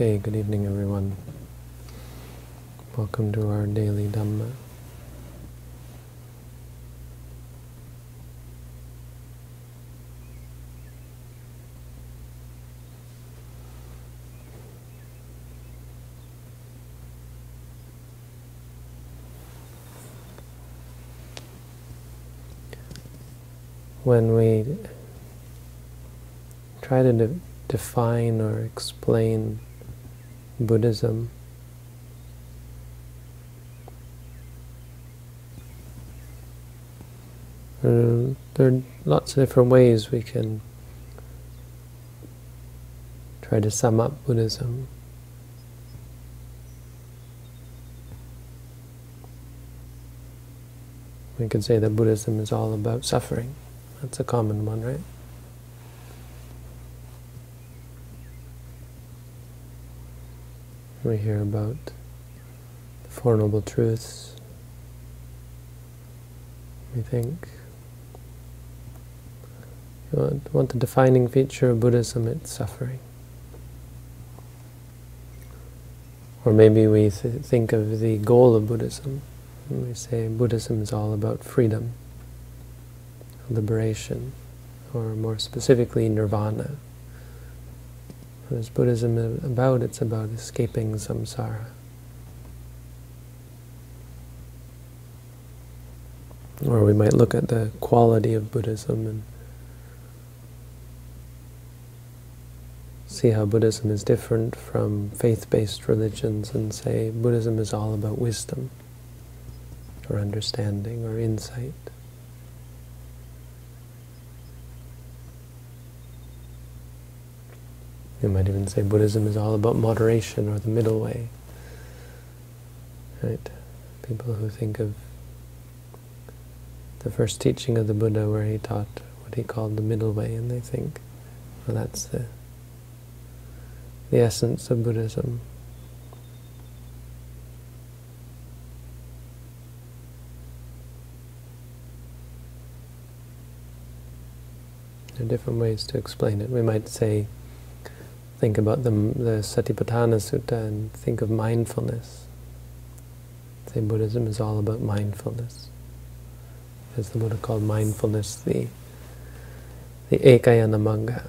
Okay, good evening everyone. Welcome to our daily Dhamma. When we try to de define or explain Buddhism. Uh, there are lots of different ways we can try to sum up Buddhism. We could say that Buddhism is all about suffering. That's a common one, right? We hear about the Four Noble Truths. We think you want, want the defining feature of Buddhism, it's suffering. Or maybe we th think of the goal of Buddhism. we say Buddhism is all about freedom, liberation, or more specifically, nirvana. What is Buddhism about? It's about escaping samsara. Or we might look at the quality of Buddhism and see how Buddhism is different from faith-based religions and say Buddhism is all about wisdom or understanding or insight. You might even say Buddhism is all about moderation or the middle way. Right? People who think of the first teaching of the Buddha where he taught what he called the middle way and they think, well that's the, the essence of Buddhism. There are different ways to explain it. We might say think about the, the Satipatthana Sutta and think of mindfulness. Say Buddhism is all about mindfulness. As the Buddha called mindfulness the, the Ekayana Magga.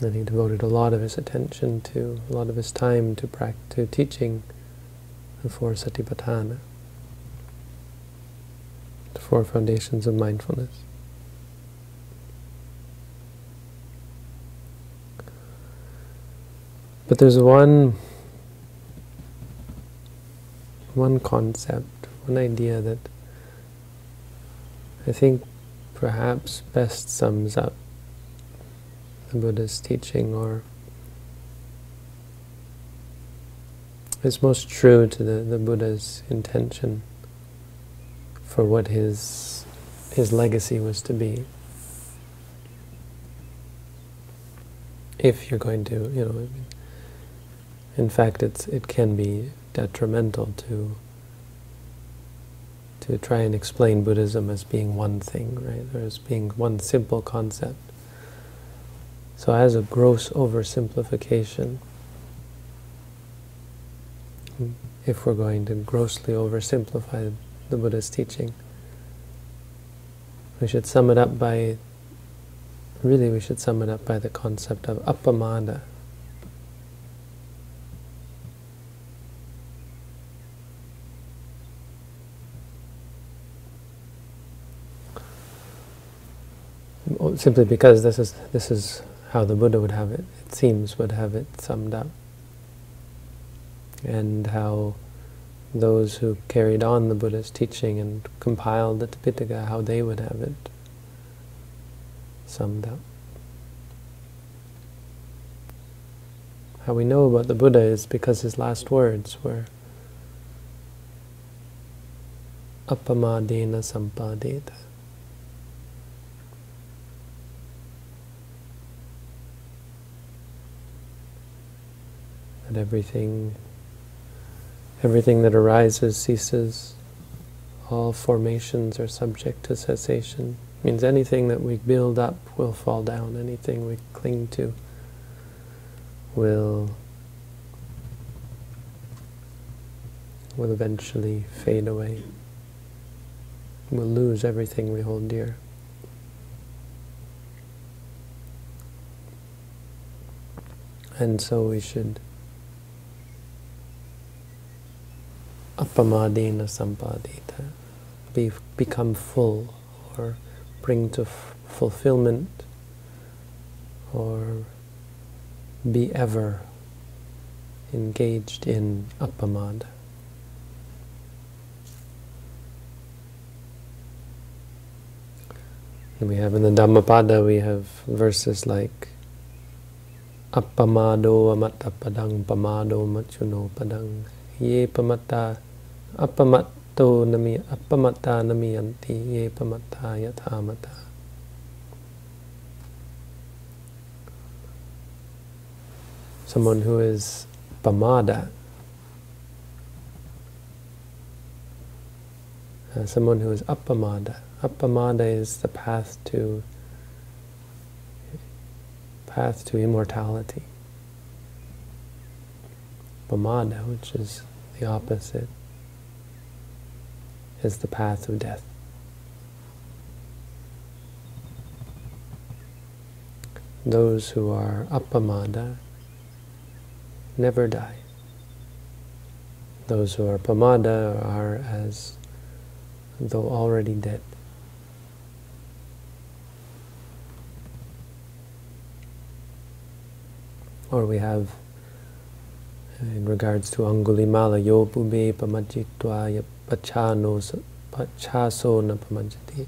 And he devoted a lot of his attention to, a lot of his time to, to teaching the four Satipatthana, the four foundations of mindfulness. But there's one one concept, one idea that I think perhaps best sums up the Buddha's teaching or is most true to the, the Buddha's intention for what his his legacy was to be. If you're going to, you know, in fact, it's, it can be detrimental to to try and explain Buddhism as being one thing, right, or as being one simple concept. So as a gross oversimplification, if we're going to grossly oversimplify the Buddha's teaching, we should sum it up by, really we should sum it up by the concept of appamada, simply because this is this is how the Buddha would have it, it seems, would have it summed up. And how those who carried on the Buddha's teaching and compiled the Tipitaka, how they would have it summed up. How we know about the Buddha is because his last words were appamadena sampadeta. That everything everything that arises ceases, all formations are subject to cessation. It means anything that we build up will fall down, anything we cling to will will eventually fade away. We'll lose everything we hold dear. And so we should appamadena sampadita, be, become full or bring to fulfillment or be ever engaged in appamada. We have in the Dhammapada, we have verses like Appamado amatta padang pamado machuno padang ye pamatta appamatto nami appamatta namiyanti ye pamatta yathamata someone who is pamada, uh, someone who is appamada. Appamada is the path to path to immortality. Pamada, which is the opposite, is the path of death. Those who are appamada never die. Those who are pamada are as though already dead. Or we have, in regards to Angulimala, yo pube pamajitva pachano pachaso na pamajati.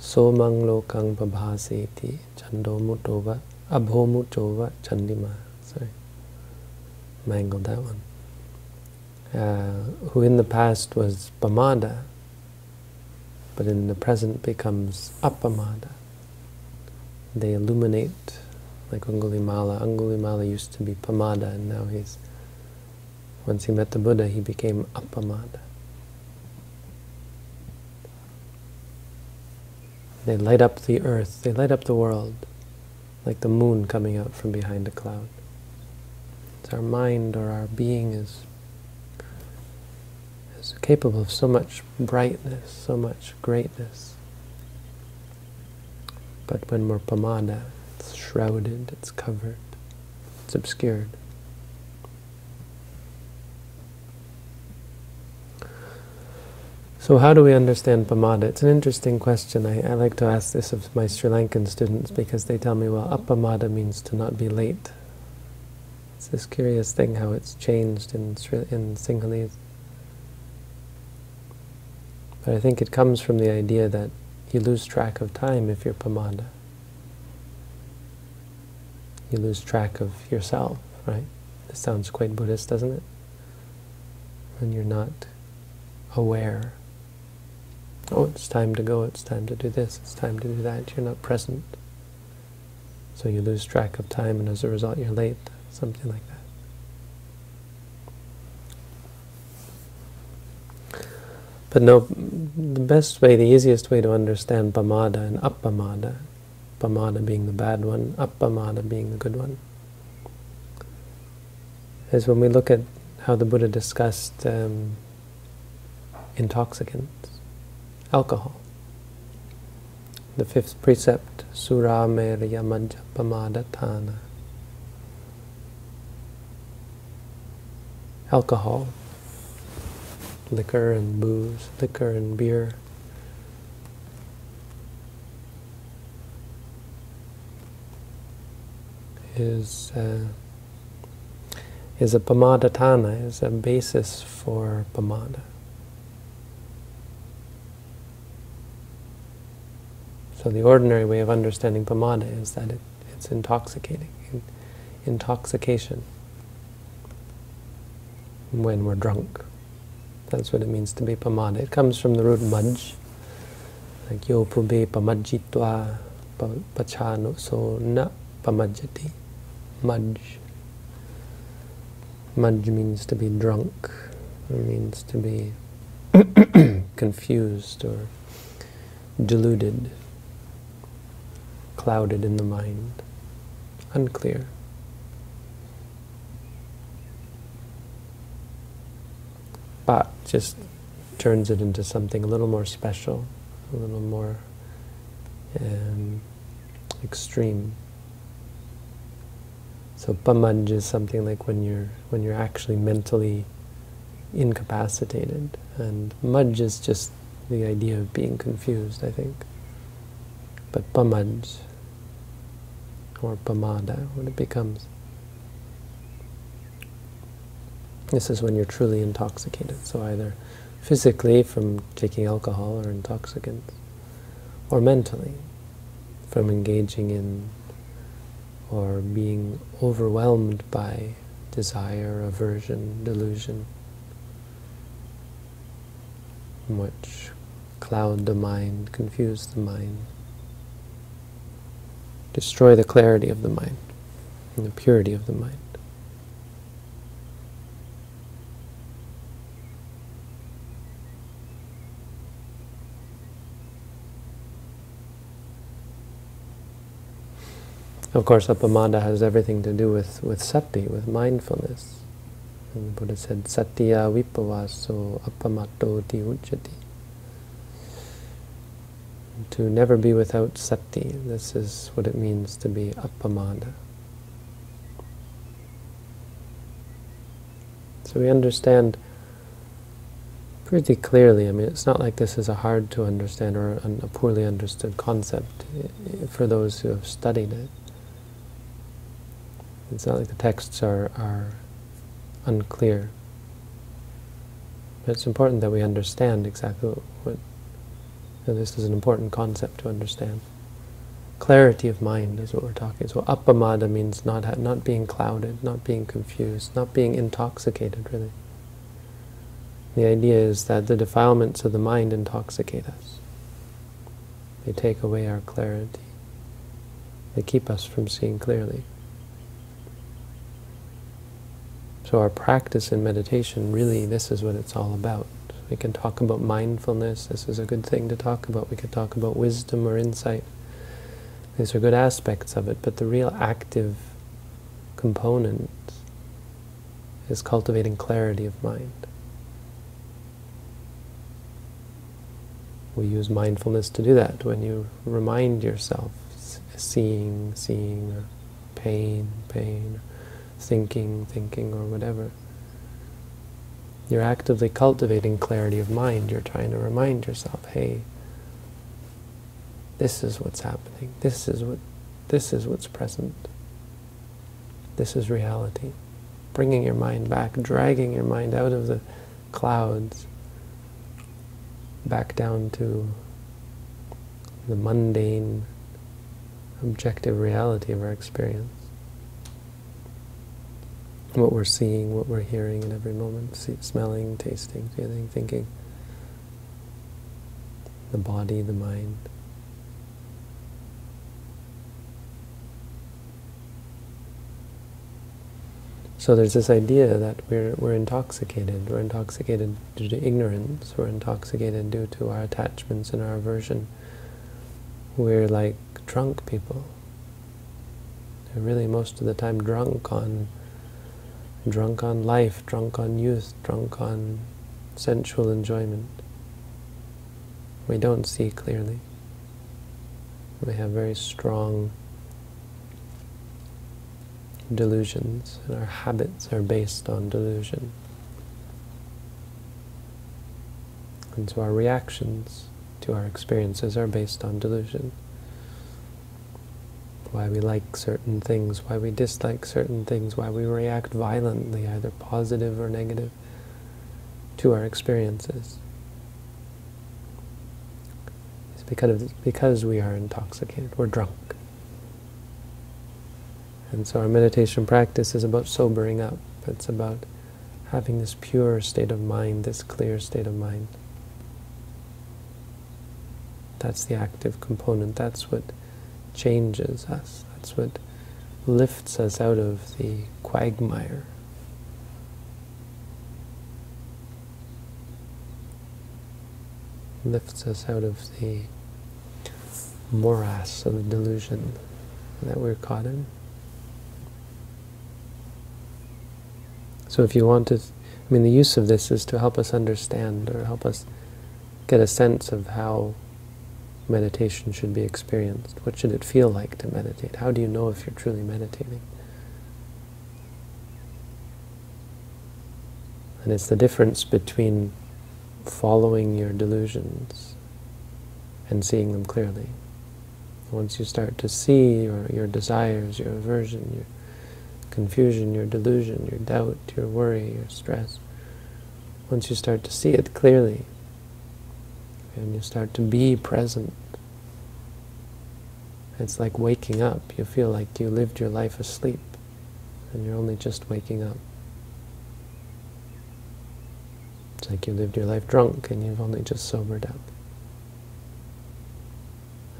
Somang lokang pabhaseti chando mutova abhomutova chandima sorry, mangled that one, uh, who in the past was pamada, but in the present becomes apamada. They illuminate like Angulimala. Angulimala used to be pamada, and now he's, once he met the Buddha, he became apamada. They light up the earth, they light up the world, like the moon coming out from behind a cloud It's our mind or our being is, is capable of so much brightness, so much greatness. But when we're pamada, it's shrouded, it's covered, it's obscured. So how do we understand pamada? It's an interesting question. I, I, like to ask this of my Sri Lankan students because they tell me, well, appamada means to not be late. It's this curious thing how it's changed in, in Sinhalese. But I think it comes from the idea that you lose track of time if you're pamada. You lose track of yourself, right? This sounds quite Buddhist, doesn't it? When you're not aware. Oh, it's time to go, it's time to do this, it's time to do that. You're not present. So you lose track of time, and as a result, you're late something like that. But no, the best way, the easiest way to understand pamada and appamada, pamada being the bad one, appamada being the good one, is when we look at how the Buddha discussed um, intoxicants, alcohol. The fifth precept, sura merya majja pamada tana. alcohol, liquor and booze, liquor and beer. Is uh, is a pamadatana, is a basis for pamada. So the ordinary way of understanding pamada is that it, it's intoxicating, in, intoxication when we're drunk. That's what it means to be pamada. It comes from the root majj, like yo pube pamajjitva pachano so na pamajjati. Majj. Majj means to be drunk. It means to be confused or deluded, clouded in the mind, unclear. But just turns it into something a little more special, a little more um, extreme. So pamaj is something like when you're when you're actually mentally incapacitated, and maj is just the idea of being confused, I think. But pamaj or pamada, when it becomes. This is when you're truly intoxicated. So either physically from taking alcohol or intoxicants, or mentally from engaging in or being overwhelmed by desire, aversion, delusion, which cloud the mind, confuse the mind, destroy the clarity of the mind and the purity of the mind. Of course, appamada has everything to do with, with sati, with mindfulness. And the Buddha said, Satya vipavaso appamato ti ujjati. To never be without sati, this is what it means to be appamada. So we understand pretty clearly. I mean, it's not like this is a hard to understand or a poorly understood concept eh, for those who have studied it. It's not like the texts are, are unclear. But it's important that we understand exactly what, this is an important concept to understand. Clarity of mind is what we're talking. So appamada means not not being clouded, not being confused, not being intoxicated, really. The idea is that the defilements of the mind intoxicate us. They take away our clarity. They keep us from seeing clearly. So our practice in meditation, really, this is what it's all about. We can talk about mindfulness. This is a good thing to talk about. We can talk about wisdom or insight. These are good aspects of it, but the real active component is cultivating clarity of mind. We use mindfulness to do that. When you remind yourself, seeing, seeing, pain, pain, thinking, thinking, or whatever. You're actively cultivating clarity of mind. You're trying to remind yourself, hey, this is what's happening. This is what, this is what's present. This is reality. Bringing your mind back, dragging your mind out of the clouds, back down to the mundane, objective reality of our experience what we're seeing, what we're hearing in every moment, see, smelling, tasting, feeling, thinking, the body, the mind. So there's this idea that we're, we're intoxicated. We're intoxicated due to ignorance. We're intoxicated due to our attachments and our aversion. We're like drunk people. They're really most of the time drunk on drunk on life, drunk on youth, drunk on sensual enjoyment. We don't see clearly. We have very strong delusions, and our habits are based on delusion. And so our reactions to our experiences are based on delusion why we like certain things, why we dislike certain things, why we react violently, either positive or negative, to our experiences. It's because, of, because we are intoxicated, we're drunk. And so our meditation practice is about sobering up. It's about having this pure state of mind, this clear state of mind. That's the active component. That's what changes us. That's what lifts us out of the quagmire. Lifts us out of the morass of delusion that we're caught in. So if you want to, I mean, the use of this is to help us understand or help us get a sense of how meditation should be experienced. What should it feel like to meditate? How do you know if you're truly meditating? And it's the difference between following your delusions and seeing them clearly. Once you start to see your, your desires, your aversion, your confusion, your delusion, your doubt, your worry, your stress, once you start to see it clearly, and you start to be present, it's like waking up. You feel like you lived your life asleep, and you're only just waking up. It's like you lived your life drunk, and you've only just sobered up.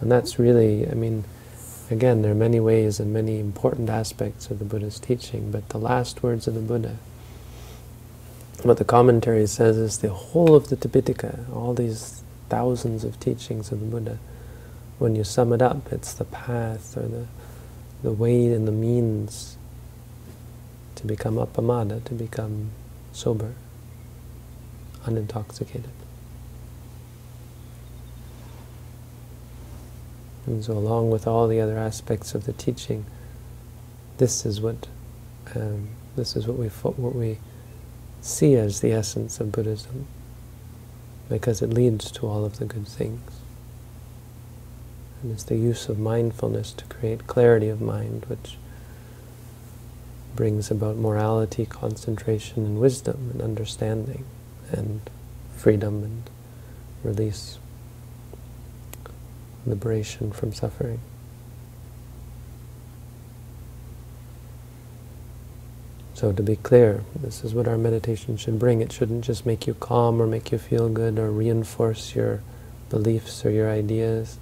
And that's really, I mean, again, there are many ways and many important aspects of the Buddha's teaching, but the last words of the Buddha, what the commentary says is the whole of the Tipitaka, all these thousands of teachings of the Buddha, when you sum it up, it's the path or the, the way and the means to become appamada, to become sober, unintoxicated. And so along with all the other aspects of the teaching, this is what um, this is what we what we see as the essence of Buddhism, because it leads to all of the good things. And it's the use of mindfulness to create clarity of mind, which brings about morality, concentration, and wisdom, and understanding, and freedom, and release liberation from suffering. So to be clear, this is what our meditation should bring. It shouldn't just make you calm or make you feel good or reinforce your beliefs or your ideas.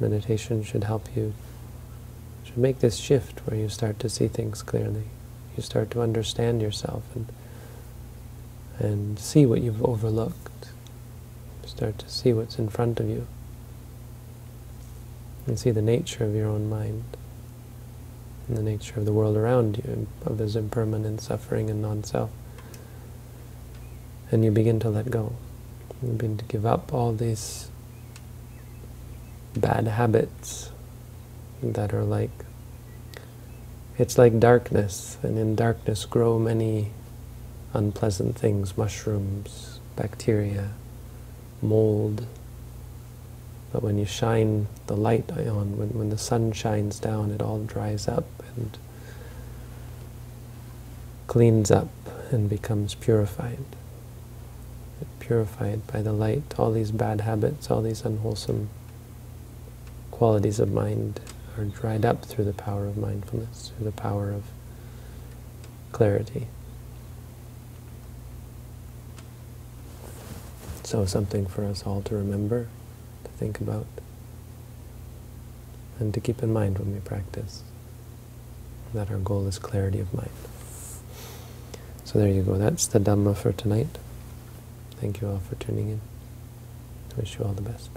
Meditation should help you, should make this shift where you start to see things clearly. You start to understand yourself and, and see what you've overlooked start to see what's in front of you and see the nature of your own mind and the nature of the world around you, of its impermanent suffering and non-self. And you begin to let go. You begin to give up all these bad habits that are like, it's like darkness, and in darkness grow many unpleasant things, mushrooms, bacteria, mold. But when you shine the light on, when, when the sun shines down, it all dries up and cleans up and becomes purified. Purified by the light, all these bad habits, all these unwholesome qualities of mind are dried up through the power of mindfulness, through the power of clarity. So something for us all to remember, think about, and to keep in mind when we practice, that our goal is clarity of mind. So there you go. That's the Dhamma for tonight. Thank you all for tuning in. I wish you all the best.